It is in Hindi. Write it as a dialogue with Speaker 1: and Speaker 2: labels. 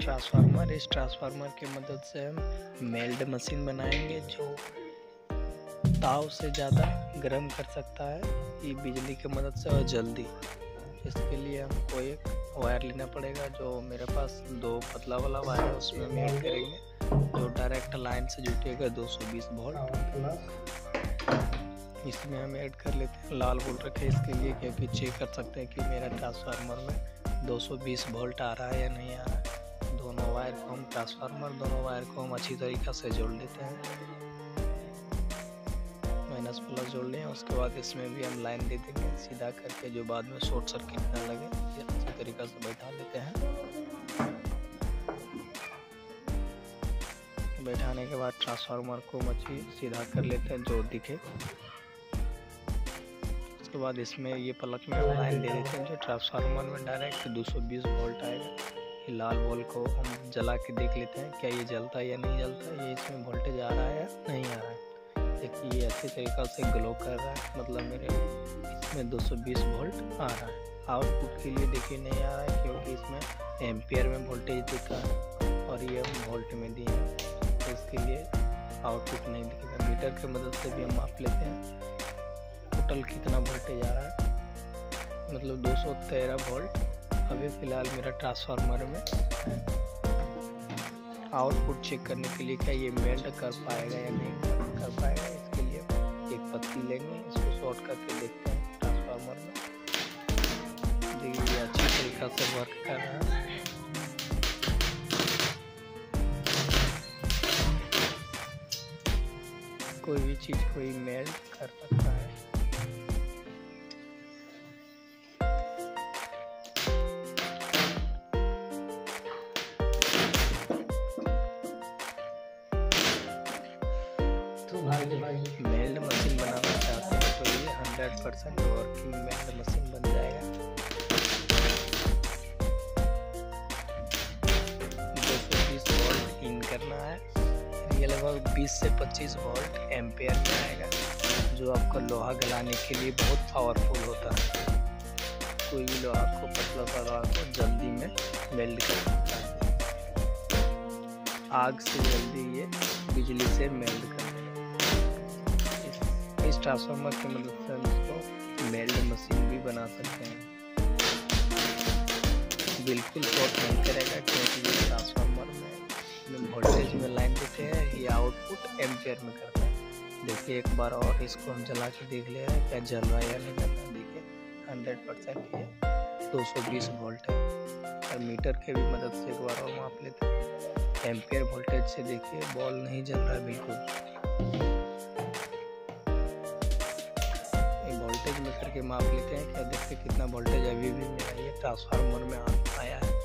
Speaker 1: ट्रांसफार्मर इस ट्रांसफार्मर की मदद से हम मेल्ड मशीन बनाएँगे जो ताव से ज़्यादा गर्म कर सकता है। ये बिजली की मदद से और जल्दी। इसके लिए हमको एक वायर लेना पड़ेगा जो मेरे पास दो पतला वाला वायर है, उसमें हम ऐड करेंगे। जो डायरेक्ट लाइन से जुटेगा 220 वोल्ट इसमें हम ऐड कर लेते हैं। लाल वोल्ट रखे इसके लिए क्योंकि चेक कर सकते हैं कि मेरा ट्रांसफार्मर में 220 वोल्ट आ रहा है या नहीं आ रहा है। वायर को हम ट्रांसफार्मर दोनों वायर को हम अच्छी तरीक़ा से जोड़ लेते हैं। माइनस प्लस जोड़ लें, उसके बाद इसमें भी हम लाइन दे देंगे। सीधा करके जो बाद में शॉर्ट सर्किट ना लगे अच्छी तरीक़ा से बैठा लेते हैं। बैठाने के बाद ट्रांसफार्मर को मच्छी सीधा कर लेते हैं, जो दिखे। उसके बाद इसमें ये पलक में लाइन दे देते हैं, जो ट्रांसफार्मर में डायरेक्ट 220 वोल्ट आएगा। लाल बॉल को हम जला के देख लेते हैं, क्या ये जलता है या नहीं जलता, ये इसमें वोल्टेज आ रहा है या नहीं आ रहा है। देखिए, ये अच्छी तरीक़ा से ग्लो कर रहा है मतलब मेरे इसमें 220 वोल्ट आ रहा है। आउटपुट के लिए देखिए नहीं आ रहा है, क्योंकि इसमें एम्पियर में वोल्टेज दिखा है और ये हम वोल्ट में दिए हैं। तो इसके लिए आउटपुट नहीं दिखेगा। मीटर की मदद से भी हम माप लेते हैं। टोटल कितना वोल्टेज आ रहा है? मतलब 213 वोल्ट अभी फ़िलहाल मेरा ट्रांसफार्मर में। आउटपुट चेक करने के लिए क्या ये मेल्ट कर पाएगा या नहीं कर पाएगा, इसके लिए एक पत्ती लेंगे। इसको शॉर्ट करके देखते हैं ट्रांसफार्मर में। देखिए अच्छी तरीक़ा से वर्क कर रहा है। कोई भी चीज़ कोई मेल्ट कर सकता है। मेल्ड मशीन बनाना चाहते हैं तो ये हंड्रेड परसेंट वर्किंग मेल्ड मशीन बन जाएगा। दो सौ बीस वोल्ट इन करना है, ये लगभग 20 से 25 वोल्ट एम्पेयर में आएगा, जो आपका लोहा गलाने के लिए बहुत पावरफुल होता है। कोई भी लोहा को, पतला सा लोहा को जल्दी में मेल्ड कर सकता है। आग से जल्दी ये बिजली से मेल्ड कर ट्रांसफार्मर की मदद से हम इसको मेल्ड मशीन भी बना सकते हैं। बिल्कुल शॉर्ट नहीं करेगा क्योंकि ये ट्रांसफार्मर में वोल्टेज में लाइन देते हैं, ये आउटपुट एम्पेयर में करता है। देखिए एक बार और इसको हम जला के देख ले रहे हैं, क्या जल रहा है या नहीं जल देखिए हंड्रेड परसेंट ये दो सौ बीस वोल्ट है। और मीटर के भी मदद से एक बार और माप लेते हैं। एम्पियर वोल्टेज से देखिए बॉल नहीं जल रहा है बिल्कुल। वोल्टेज में के माप लेते हैं, क्या देखते कितना वोल्टेज अभी भी मेरा ये ट्रांसफार्मर में आया है।